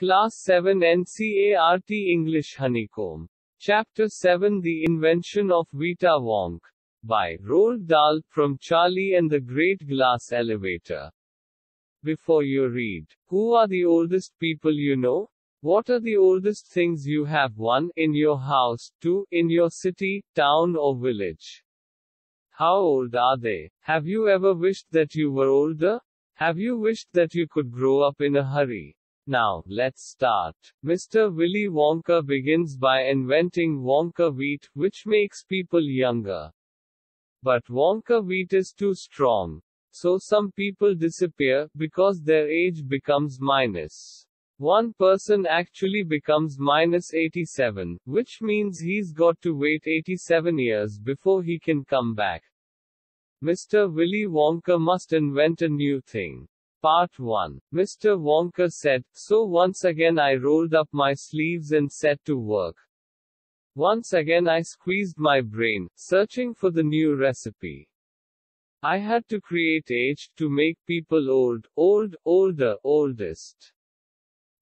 Class 7 NCERT English Honeycomb. Chapter 7 The Invention of Vita Wonk. By Roald Dahl from Charlie and the Great Glass Elevator. Before you read, who are the oldest people you know? What are the oldest things you have? 1. In your house, 2. In your city, town, or village. How old are they? Have you ever wished that you were older? Have you wished that you could grow up in a hurry? Now, let's start. Mr. Willy Wonka begins by inventing Wonka-Vite, which makes people younger. But Wonka-Vite is too strong. So some people disappear, because their age becomes minus. One person actually becomes minus 87, which means he's got to wait 87 years before he can come back. Mr. Willy Wonka must invent a new thing. Part 1. Mr. Wonka said, So once again I rolled up my sleeves and set to work. Once again I squeezed my brain, searching for the new recipe. I had to create age, to make people old, old, older, oldest.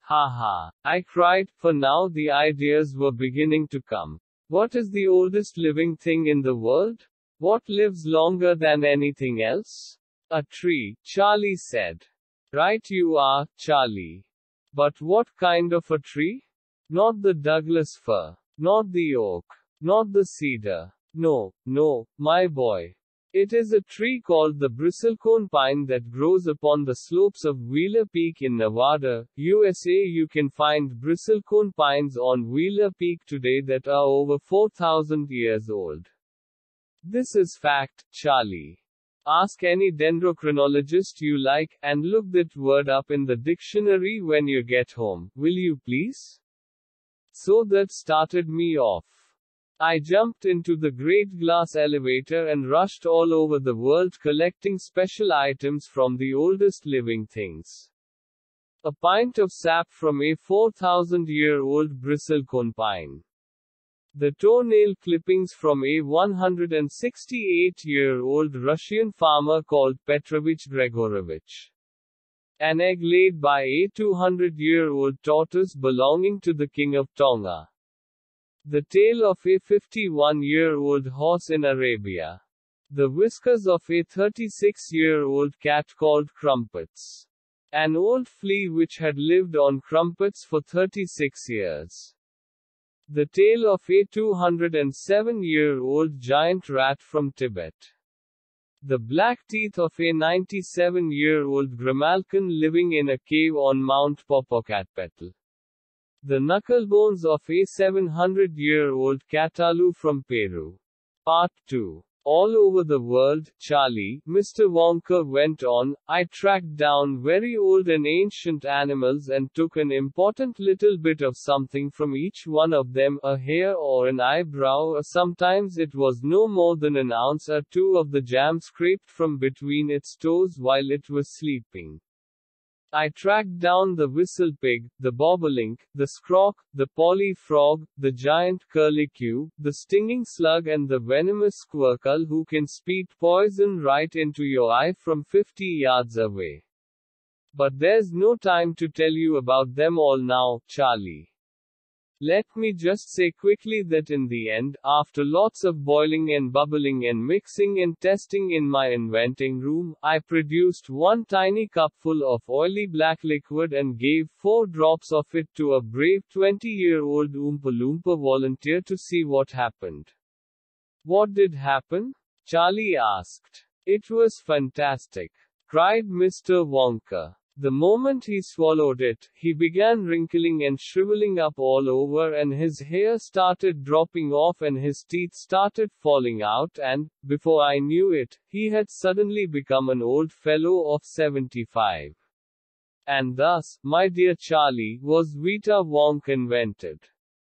Ha ha. I cried, for now the ideas were beginning to come. What is the oldest living thing in the world? What lives longer than anything else? A tree, Charlie said. Right you are, Charlie. But what kind of a tree? Not the Douglas fir. Not the oak. Not the cedar. No, no, my boy. It is a tree called the bristlecone pine that grows upon the slopes of Wheeler Peak in Nevada, USA. You can find bristlecone pines on Wheeler Peak today that are over 4,000 years old. This is fact, Charlie. Ask any dendrochronologist you like, and look that word up in the dictionary when you get home, will you please? So that started me off. I jumped into the great glass elevator and rushed all over the world collecting special items from the oldest living things. A pint of sap from a 4,000 year old bristlecone pine. The toenail clippings from a 168 year old Russian farmer called Petrovich Gregorovich. An egg laid by a 200 year old tortoise belonging to the king of Tonga. The tail of a 51 year old horse in Arabia. The whiskers of a 36 year old cat called Crumpets. An old flea which had lived on crumpets for 36 years. The tail of a 207 year old giant rat from Tibet. The black teeth of a 97 year old Grimalkin living in a cave on Mount Popocatépetl. The knuckle bones of a 700 year old Catalu from Peru. Part 2. All over the world, Charlie, Mr. Wonka went on, I tracked down very old and ancient animals and took an important little bit of something from each one of them, a hair or an eyebrow, or sometimes it was no more than an ounce or two of the jam scraped from between its toes while it was sleeping. I tracked down the whistle pig, the bobolink, the skrock, the polly frog, the giant curlicue, the stinging slug and the venomous squerkle who can spit poison right into your eye from 50 yards away. But there's no time to tell you about them all now, Charlie. Let me just say quickly that in the end, after lots of boiling and bubbling and mixing and testing in my inventing room, I produced one tiny cupful of oily black liquid and gave four drops of it to a brave 20 year old Oompa Loompa volunteer to see what happened. What did happen? Charlie asked. It was fantastic, cried Mr. Wonka. The moment he swallowed it, he began wrinkling and shriveling up all over, and his hair started dropping off, and his teeth started falling out, and, before I knew it, he had suddenly become an old fellow of 75. And thus, my dear Charlie, was Vita Wonk invented.